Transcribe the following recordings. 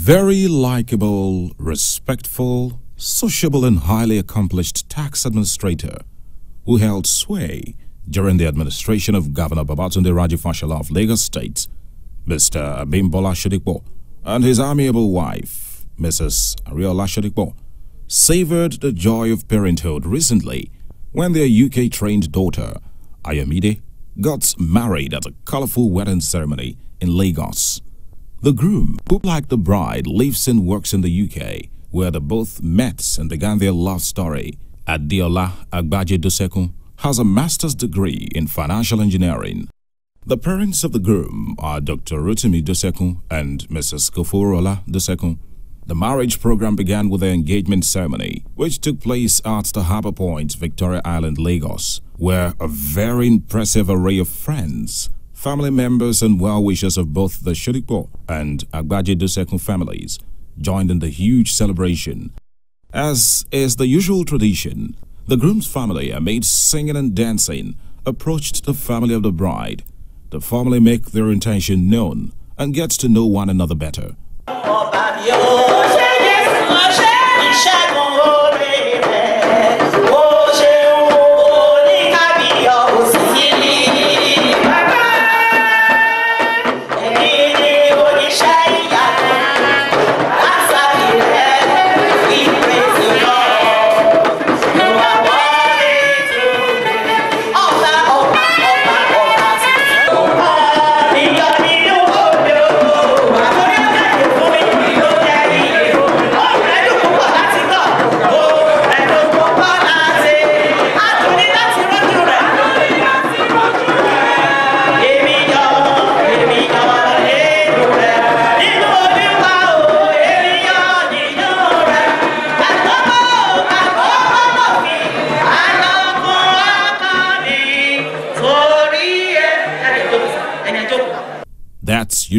very likable, respectful, sociable, and highly accomplished tax administrator who held sway during the administration of Governor Babatunde Raji Fashola of Lagos State, Mr. Abimbola Sodipo, and his amiable wife, Mrs. Ariola Sodipo, savored the joy of parenthood recently when their UK-trained daughter, Ayomide, got married at a colorful wedding ceremony in Lagos. The groom, who like the bride lives and works in the UK, where they both met and began their love story, Adiola Agbaje Dosekun, has a master's degree in financial engineering. The parents of the groom are Dr. Rotimi Dosekun and Mrs. Kofoworola Dosekun. The marriage program began with the engagement ceremony, which took place at the Harbour Point, Victoria Island, Lagos, where a very impressive array of friends, family members and well-wishers of both the Shodipo and Agbaje Dosekun families joined in the huge celebration. As is the usual tradition, the groom's family, amid singing and dancing, approached the family of the bride to formally make their intention known and get to know one another better.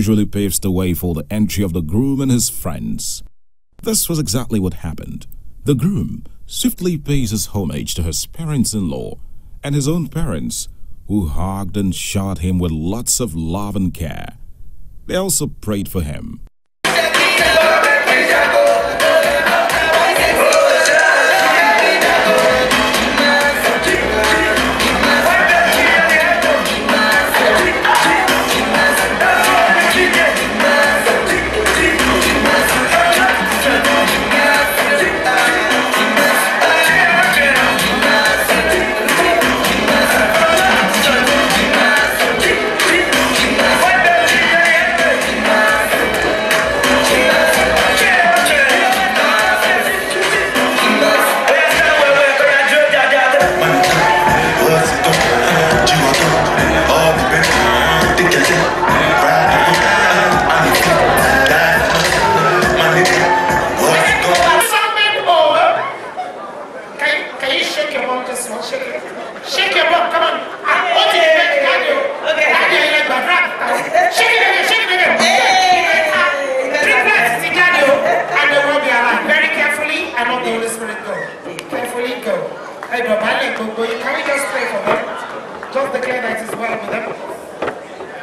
Usually paves the way for the entry of the groom and his friends. This was exactly what happened. The groom swiftly pays his homage to his parents-in-law and his own parents, who hugged and showered him with lots of love and care. They also prayed for him.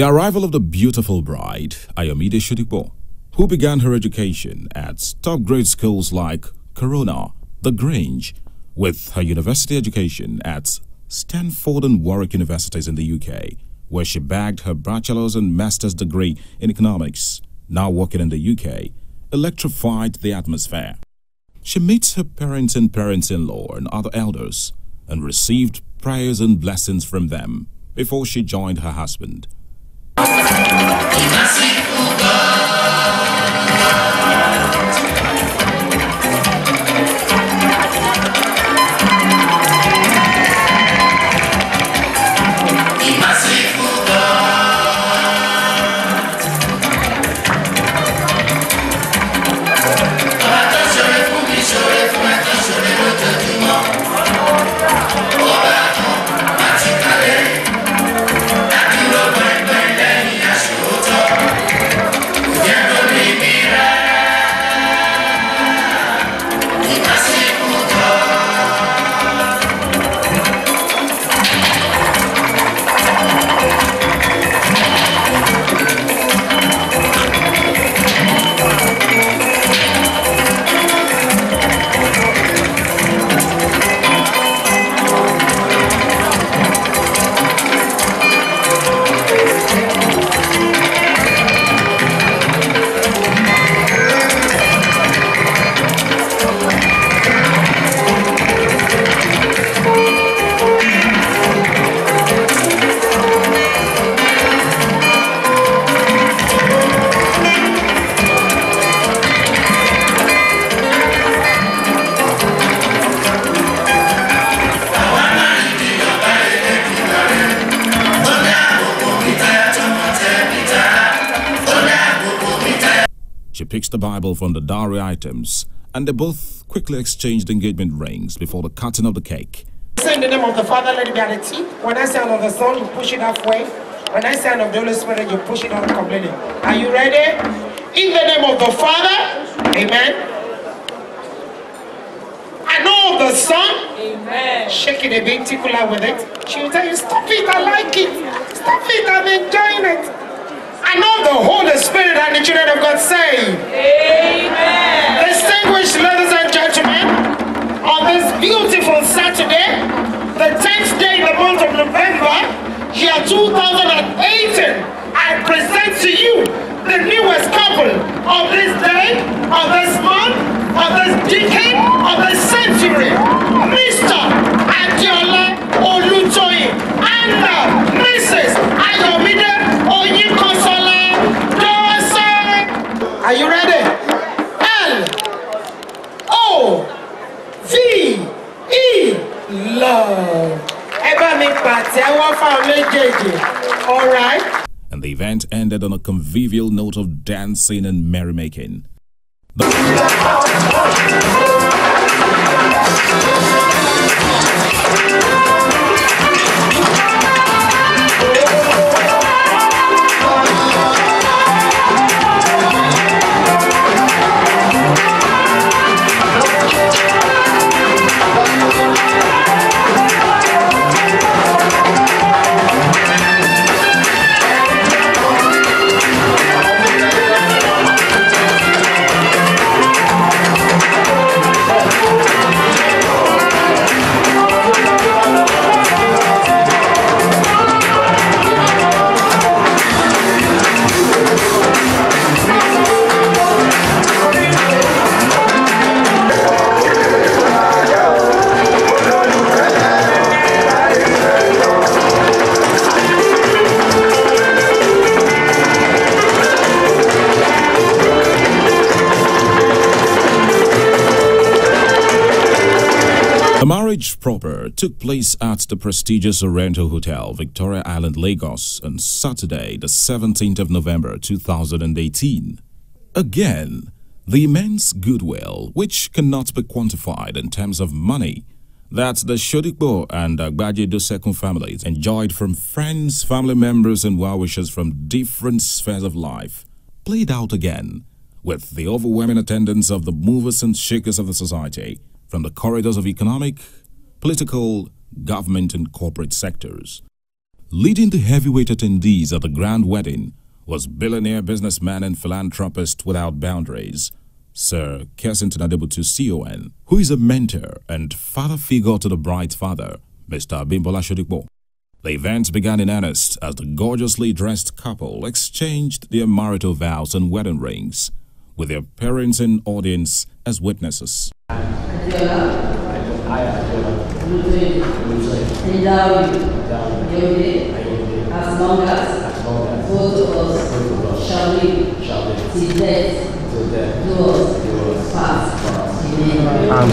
arrival of the beautiful bride, Ayomide Shodipo, who began her education at top grade schools like Corona, The Grange, with her university education at Stanford and Warwick Universities in the UK, where she bagged her bachelor's and master's degree in economics, now working in the UK, electrified the atmosphere. She meets her parents and parents-in-law and other elders and received prayers and blessings from them before she joined her husband. She picks the Bible from the dowry items, and they both quickly exchanged engagement rings before the cutting of the cake. Say in the name of the Father, let it be at the T. When I say of the Son, you push it halfway. When I say of the Holy Spirit, you push it out completely. Are you ready? In the name of the Father, Amen. I know of the Son. Amen. Shake it a bit, tickle with it. She will tell you, stop it, I like it. Stop it, I'm enjoying it. I know the Holy Spirit and the children of God say, Amen. Distinguished ladies and gentlemen, on this beautiful Saturday, the 10th day in the month of November, year 2018, I present to you the newest couple of this day, of this month, of this decade, of this century, All right. And the event ended on a convivial note of dancing and merrymaking. The marriage proper took place at the prestigious Oriental Hotel, Victoria Island, Lagos, on Saturday, the 17th of November 2018. Again, the immense goodwill, which cannot be quantified in terms of money, that the Shodipo and Agbaje Dosekun families enjoyed from friends, family members, and well wishers from different spheres of life, played out again with the overwhelming attendance of the movers and shakers of the society from the corridors of economic, political, government, and corporate sectors. Leading the heavyweight attendees at the grand wedding was billionaire businessman and philanthropist without boundaries, Sir Kessington Adebutu CON, who is a mentor and father figure to the bride's father, Mr. Bimbola Shodipo. The event began in earnest as the gorgeously dressed couple exchanged their marital vows and wedding rings, with their parents and audience as witnesses. As long as both of us shall live till death do us part. Amen.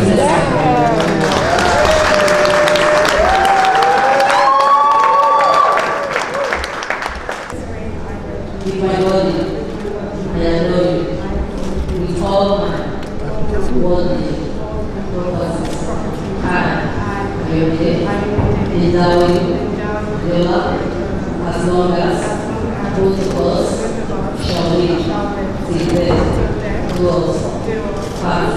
With my body, I adore you. With all my worldly purposes, I, Ayode, endow you, Yola, as long as both of shall live till death do us part.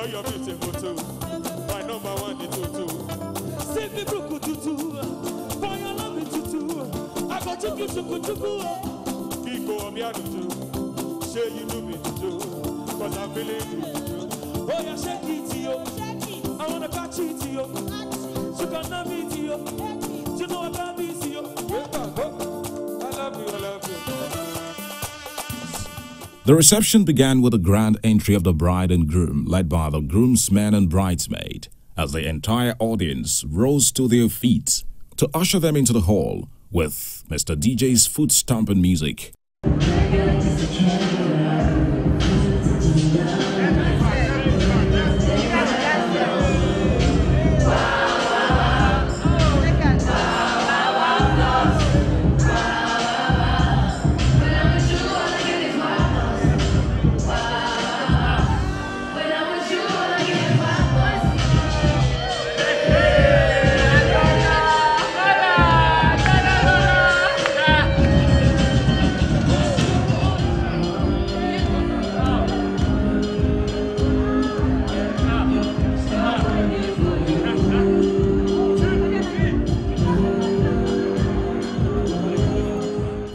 Girl, you're beautiful too. My number one is tutu. See me bruku tutu. For your love me tutu. I got chuku chuku chuku. Kiko I'm here to Say you do me tutu. Cause I'm feeling you tutu. Oh yeah, shake it to you. I wanna catch it to you. You can love me to you. You know I The reception began with a grand entry of the bride and groom, led by the groomsmen and bridesmaid, as the entire audience rose to their feet to usher them into the hall with Mr. DJ's foot stomping music.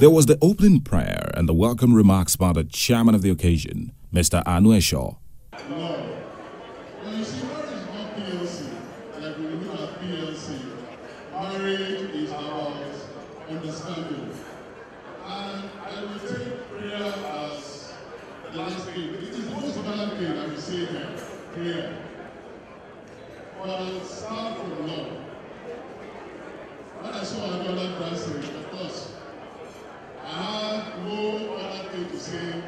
There was the opening prayer and the welcome remarks by the chairman of the occasion, Mr. Anu. And I saw another of course, I had no other thing to say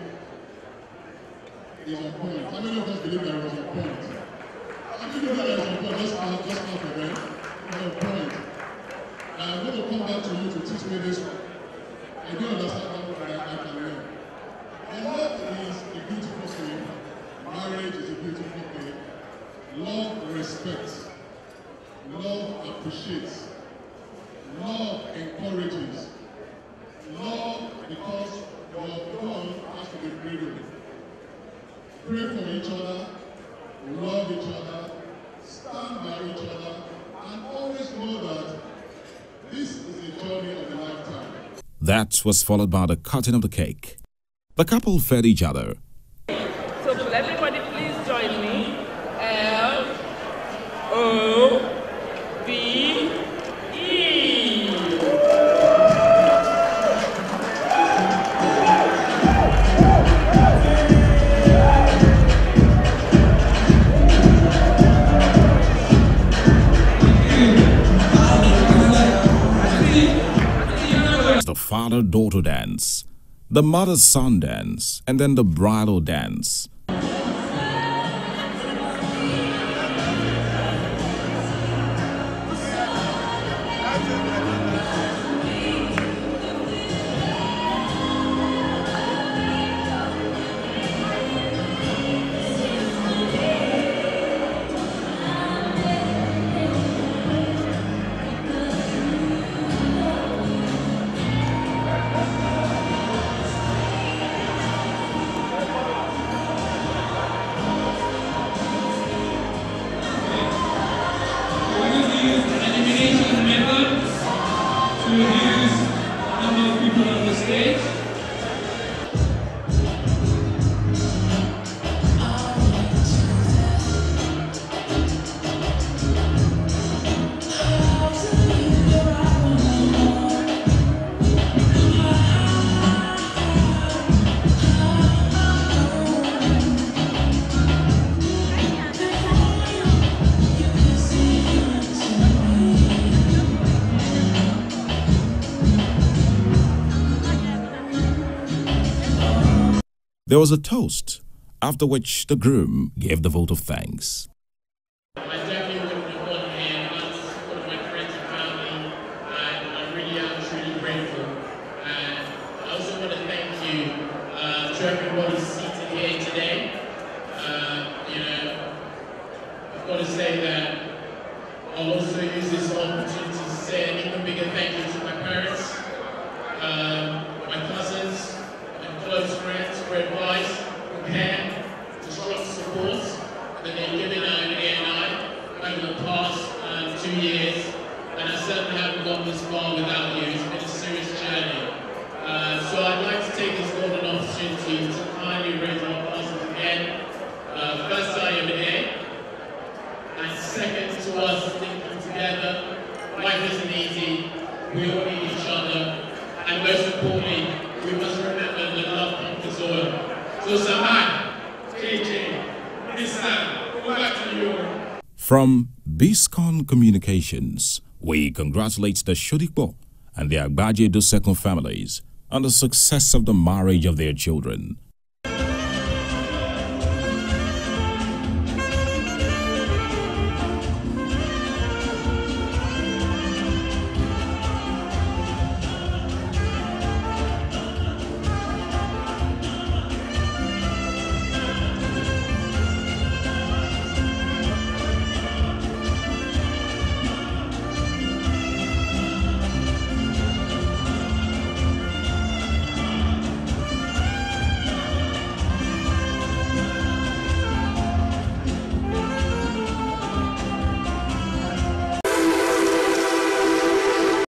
is on point. How many of us believe that it was on point? How many believe that it was on point? Just out, just out of it. It was on point. I'm going to come back to you to teach me this one. I do understand how I, I can learn. And love is a beautiful thing. Marriage is a beautiful thing. Love respects. Love appreciates. Love encourages. Love because your bond has to be freedom pray for each other, love each other, stand by each other, and always know that this is a journey of a lifetime. That was followed by the cutting of the cake. The couple fed each other. The father daughter dance, the mother son dance, and then the bridal dance. There was a toast, after which the groom gave the vote of thanks. I definitely wouldn't have gone here without the support of my friends and family, and I really truly grateful. And I also want to thank you to everybody seated here today. You know, I've got to say that I'll also use this opportunity to say an even bigger thank you to my parents, um, my cousins, and close advice, for care, for strong support that they've given in ANI over the past um, two years. And I certainly haven't gone this far without you. It's been a serious journey. Uh, so I'd like to take this golden opportunity to kindly raise our glasses again. Uh, first, I am here. And second, to us thinking together, life isn't easy. We all need each other. And most importantly, we must remember that love So, JJ, to. From Biscon Communications, We congratulate the Shodipo and the Agbaje Dosekun families on the success of the marriage of their children.